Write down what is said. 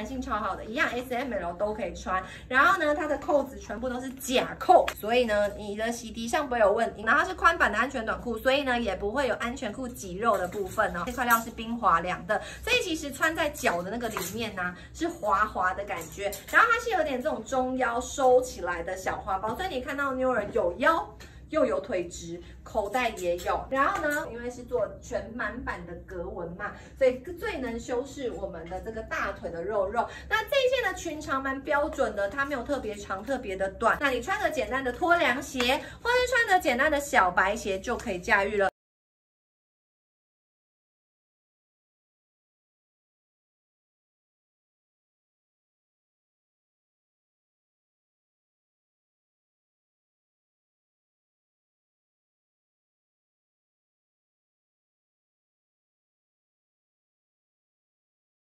弹性超好的，一样 S M L 都可以穿。然后呢，它的扣子全部都是假扣，所以呢，你的洗涤上不会有问题。然后是宽版的安全短裤，所以呢，也不会有安全裤挤肉的部分哦。这块料是冰滑凉的，所以其实穿在脚的那个里面呢，是滑滑的感觉。然后它是有点这种中腰收起来的小花包，所以你看到妞儿有腰。又有腿直，口袋也有。然后呢，因为是做全满版的格纹嘛，所以最能修饰我们的这个大腿的肉肉。那这一件的裙长蛮标准的，它没有特别长，特别的短。那你穿个简单的拖凉鞋，或是穿个简单的小白鞋就可以驾驭了。